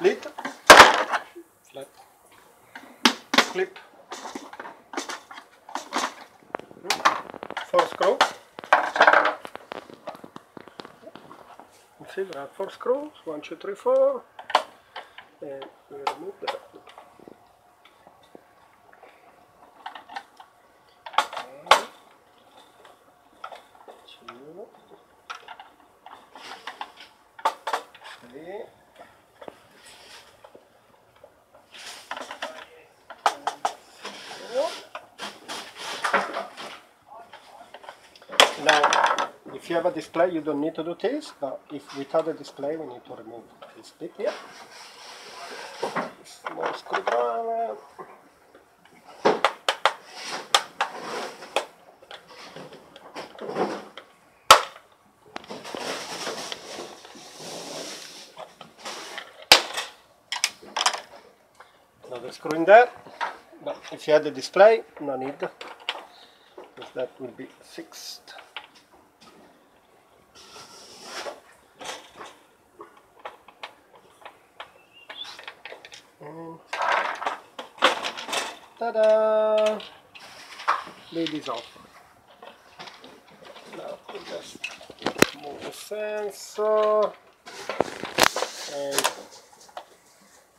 lid, flat clip, four screws. You see there are four screws, one, two, three, four, and we remove that. Three. Now, if you have a display, you don't need to do this, but if without a display, we need to remove this bit here. Small screwdriver. Another screw in there, but if you had the display, no need, because that will be fixed. And ta-da! Lid is off. Now we just move the sensor and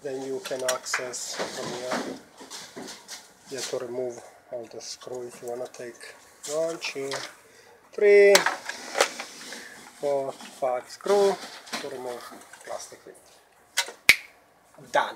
then you can access from here. You have to remove all the screw if you want to take one, two, three, four, five screw to remove plastic. Done.